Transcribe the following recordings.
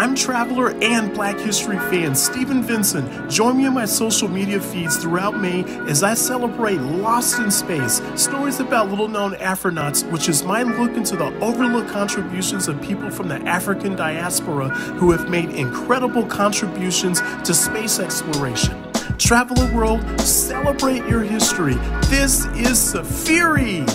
I'm traveler and Black History fan Stephen Vincent. Join me on my social media feeds throughout May as I celebrate Lost in Space, stories about little known Afronauts, which is my look into the overlooked contributions of people from the African diaspora who have made incredible contributions to space exploration. Travel the world, celebrate your history. This is Safiri.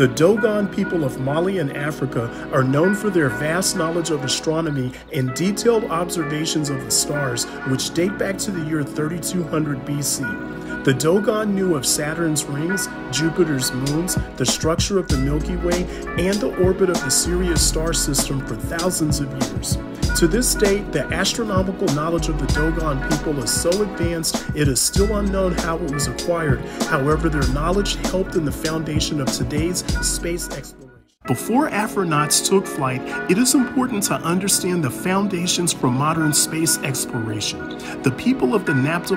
The Dogon people of Mali and Africa are known for their vast knowledge of astronomy and detailed observations of the stars, which date back to the year 3200 BC. The Dogon knew of Saturn's rings, Jupiter's moons, the structure of the Milky Way, and the orbit of the Sirius star system for thousands of years. To this date, the astronomical knowledge of the Dogon people is so advanced it is still unknown how it was acquired. However, their knowledge helped in the foundation of today's space exploration. Before Afronauts took flight, it is important to understand the foundations for modern space exploration. The people of the Nabta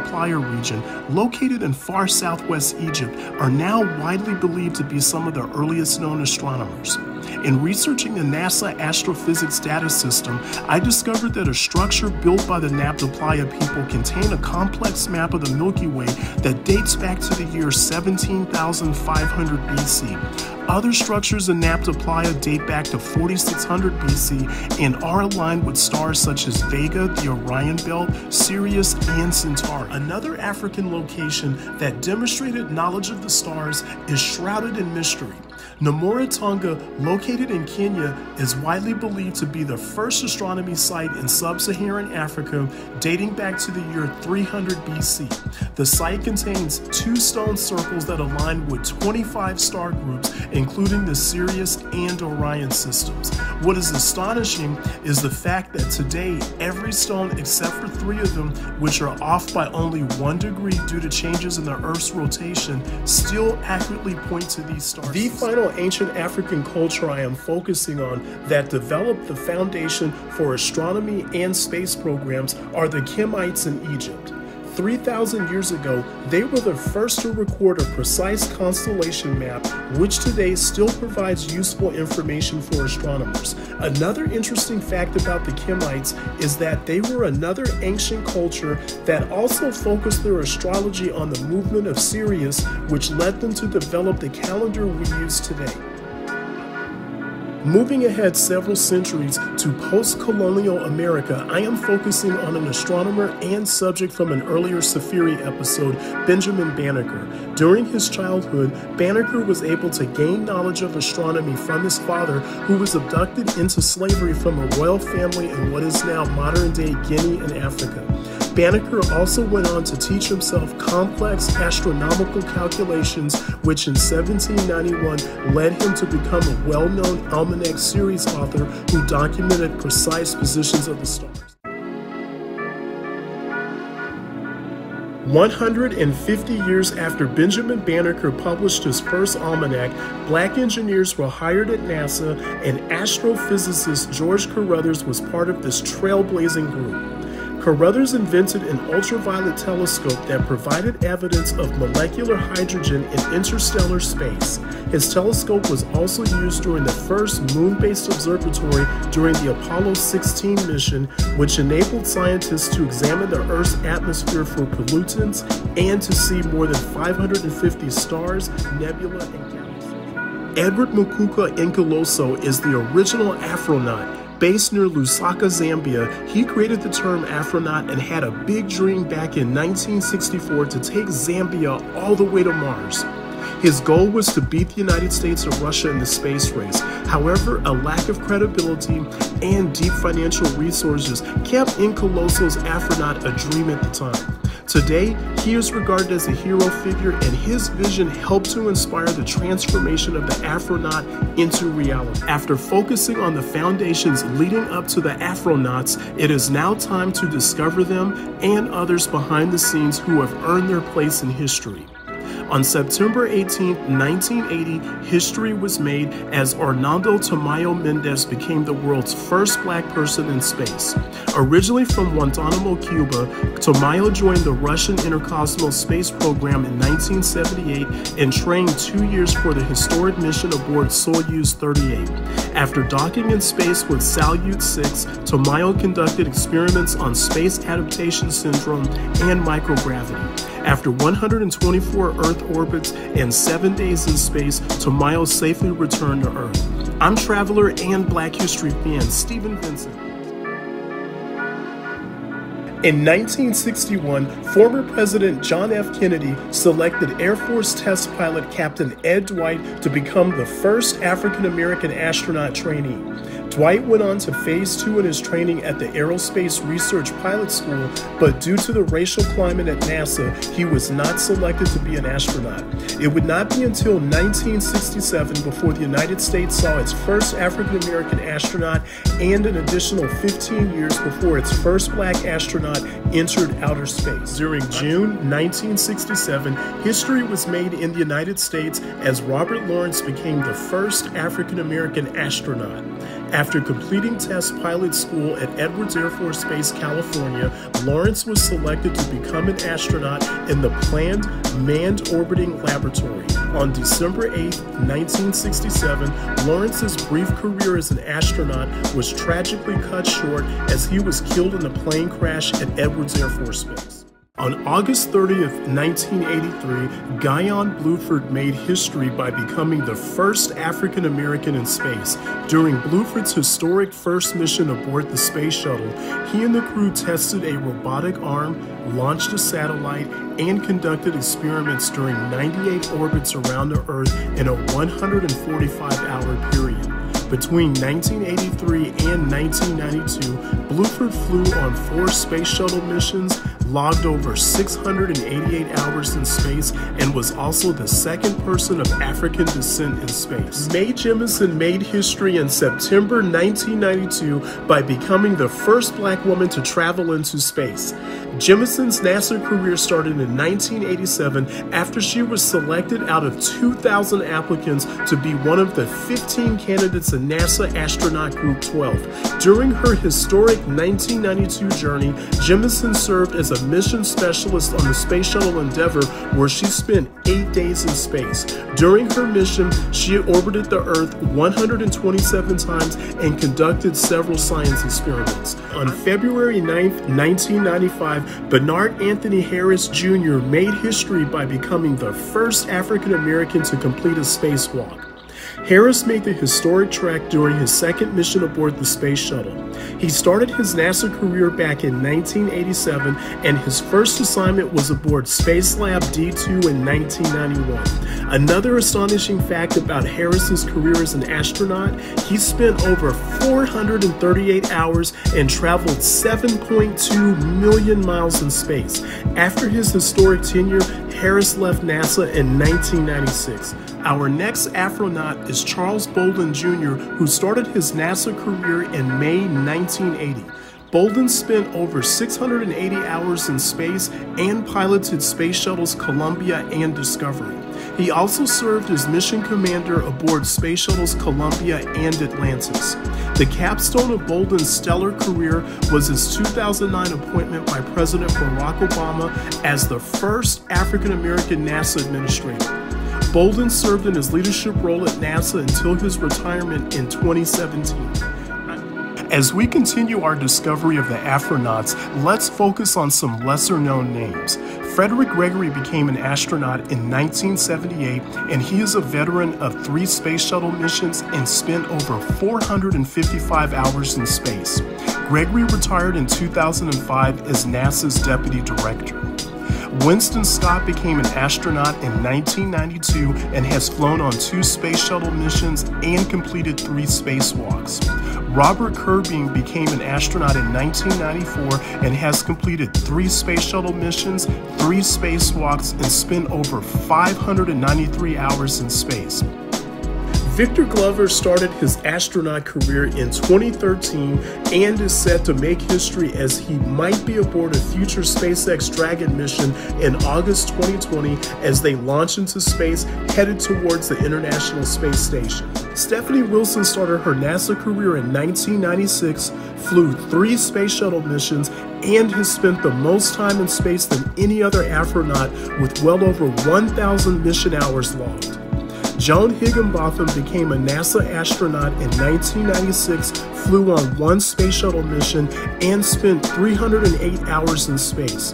region, located in far southwest Egypt, are now widely believed to be some of the earliest known astronomers. In researching the NASA astrophysics data system, I discovered that a structure built by the Nabta Playa people contained a complex map of the Milky Way that dates back to the year 17,500 BC. Other structures in Playa date back to 4600 BC and are aligned with stars such as Vega, the Orion Belt, Sirius, and Centaur. Another African location that demonstrated knowledge of the stars is shrouded in mystery. Namoratunga, located in Kenya, is widely believed to be the first astronomy site in sub Saharan Africa, dating back to the year 300 BC. The site contains two stone circles that align with 25 star groups, including the Sirius and Orion systems. What is astonishing is the fact that today, every stone except for three of them, which are off by only one degree due to changes in the Earth's rotation, still accurately point to these stars. The final ancient African culture I am focusing on that developed the foundation for astronomy and space programs are the Kemites in Egypt. 3,000 years ago, they were the first to record a precise constellation map, which today still provides useful information for astronomers. Another interesting fact about the Kemites is that they were another ancient culture that also focused their astrology on the movement of Sirius, which led them to develop the calendar we use today. Moving ahead several centuries to post colonial America, I am focusing on an astronomer and subject from an earlier Safiri episode, Benjamin Banneker. During his childhood, Banneker was able to gain knowledge of astronomy from his father, who was abducted into slavery from a royal family in what is now modern day Guinea in Africa. Banneker also went on to teach himself complex astronomical calculations, which in 1791 led him to become a well known Almanac series author who documented precise positions of the stars. 150 years after Benjamin Banneker published his first almanac, black engineers were hired at NASA, and astrophysicist George Carruthers was part of this trailblazing group. Carruthers invented an ultraviolet telescope that provided evidence of molecular hydrogen in interstellar space. His telescope was also used during the first moon based observatory during the Apollo 16 mission, which enabled scientists to examine the Earth's atmosphere for pollutants and to see more than 550 stars, nebula, and galaxies. Edward Mukuka Nkoloso is the original Afronaut Based near Lusaka, Zambia, he created the term Afronaut and had a big dream back in 1964 to take Zambia all the way to Mars. His goal was to beat the United States and Russia in the space race. However, a lack of credibility and deep financial resources kept Nkoloso's Afronaut a dream at the time. Today, he is regarded as a hero figure, and his vision helped to inspire the transformation of the Afronaut into reality. After focusing on the foundations leading up to the Afronauts, it is now time to discover them and others behind the scenes who have earned their place in history. On September 18, 1980, history was made as Arnaldo Tamayo Mendez became the world's first black person in space. Originally from Guantanamo, Cuba, Tamayo joined the Russian Intercosmos Space Program in 1978 and trained two years for the historic mission aboard Soyuz 38. After docking in space with Salyut 6, Tamayo conducted experiments on space adaptation syndrome and microgravity. After 124 Earth orbits and seven days in space, Tamayo safely returned to Earth. I'm traveler and Black History fan Stephen Vincent. In 1961, former President John F. Kennedy selected Air Force test pilot Captain Ed Dwight to become the first African American astronaut trainee. Dwight went on to phase two in his training at the Aerospace Research Pilot School, but due to the racial climate at NASA, he was not selected to be an astronaut. It would not be until 1967 before the United States saw its first African American astronaut and an additional 15 years before its first black astronaut entered outer space. During June 1967, history was made in the United States as Robert Lawrence became the first African American astronaut. After completing test pilot school at Edwards Air Force Base, California, Lawrence was selected to become an astronaut in the planned Manned Orbiting Laboratory. On December 8, 1967, Lawrence's brief career as an astronaut was tragically cut short as he was killed in a plane crash at Edwards Air Force Base. On August 30th, 1983, Guion Bluford made history by becoming the first African American in space. During Bluford's historic first mission aboard the space shuttle, he and the crew tested a robotic arm, launched a satellite, and conducted experiments during 98 orbits around the Earth in a 145 hour period. Between 1983 and 1992, Bluford flew on four space shuttle missions logged over 688 hours in space and was also the second person of African descent in space. Mae Jemison made history in September 1992 by becoming the first black woman to travel into space. Jemison's NASA career started in 1987 after she was selected out of 2,000 applicants to be one of the 15 candidates in NASA Astronaut Group 12. During her historic 1992 journey, Jemison served as a mission specialist on the Space Shuttle Endeavour, where she spent eight days in space. During her mission, she orbited the Earth 127 times and conducted several science experiments. On February 9, 1995, Bernard Anthony Harris Jr. made history by becoming the first African American to complete a spacewalk. Harris made the historic trek during his second mission aboard the Space Shuttle. He started his NASA career back in 1987, and his first assignment was aboard Spacelab D2 in 1991. Another astonishing fact about Harris's career as an astronaut, he spent over 438 hours and traveled 7.2 million miles in space. After his historic tenure, Harris left NASA in 1996. Our next Afronaut is Charles Bolden Jr., who started his NASA career in May 1980. Bolden spent over 680 hours in space and piloted space shuttles Columbia and Discovery. He also served as mission commander aboard space shuttles Columbia and Atlantis. The capstone of Bolden's stellar career was his 2009 appointment by President Barack Obama as the first African American NASA administrator. Bolden served in his leadership role at NASA until his retirement in 2017. As we continue our discovery of the Afronauts, let's focus on some lesser known names. Frederick Gregory became an astronaut in 1978, and he is a veteran of three space shuttle missions and spent over 455 hours in space. Gregory retired in 2005 as NASA's deputy director. Winston Scott became an astronaut in 1992 and has flown on two space shuttle missions and completed three spacewalks. Robert Curbeam became an astronaut in 1994 and has completed three space shuttle missions, three spacewalks, and spent over 593 hours in space. Victor Glover started his astronaut career in 2013 and is set to make history as he might be aboard a future SpaceX Dragon mission in August 2020 as they launch into space headed towards the International Space Station. Stephanie Wilson started her NASA career in 1996, flew three space shuttle missions, and has spent the most time in space than any other astronaut with well over 1,000 mission hours logged. Joan Higginbotham became a NASA astronaut in 1996, flew on one space shuttle mission, and spent 308 hours in space.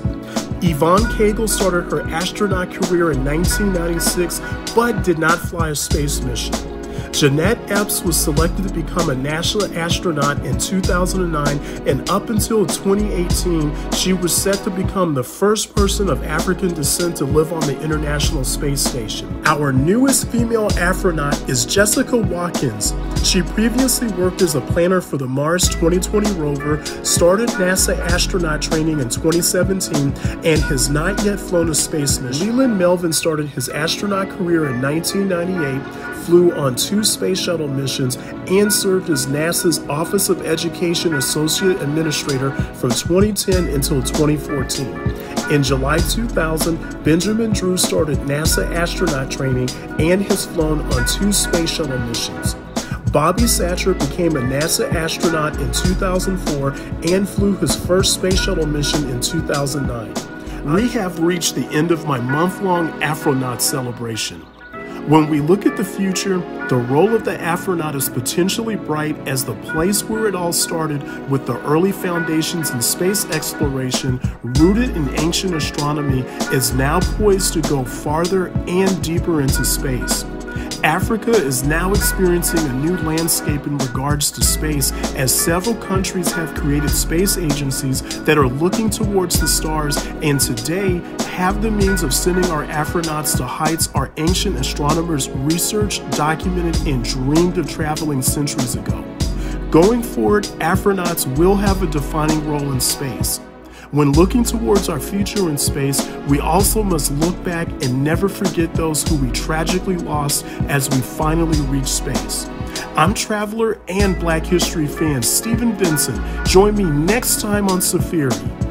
Yvonne Cagle started her astronaut career in 1996 but did not fly a space mission. Jeanette Epps was selected to become a national astronaut in 2009, and up until 2018, she was set to become the first person of African descent to live on the International Space Station. Our newest female astronaut is Jessica Watkins. She previously worked as a planner for the Mars 2020 rover, started NASA astronaut training in 2017, and has not yet flown a space mission. Leland Melvin started his astronaut career in 1998 flew on two space shuttle missions and served as NASA's Office of Education Associate Administrator from 2010 until 2014. In July 2000, Benjamin Drew started NASA astronaut training and has flown on two space shuttle missions. Bobby Satcher became a NASA astronaut in 2004 and flew his first space shuttle mission in 2009. We have reached the end of my month long Afronaut celebration. When we look at the future, the role of the astronaut is potentially bright as the place where it all started with the early foundations in space exploration rooted in ancient astronomy is now poised to go farther and deeper into space. Africa is now experiencing a new landscape in regards to space as several countries have created space agencies that are looking towards the stars and today have the means of sending our astronauts to heights our ancient astronomers researched, documented, and dreamed of traveling centuries ago. Going forward, astronauts will have a defining role in space. When looking towards our future in space, we also must look back and never forget those who we tragically lost as we finally reach space. I'm traveler and Black History fan Stephen Vincent. Join me next time on Safiri.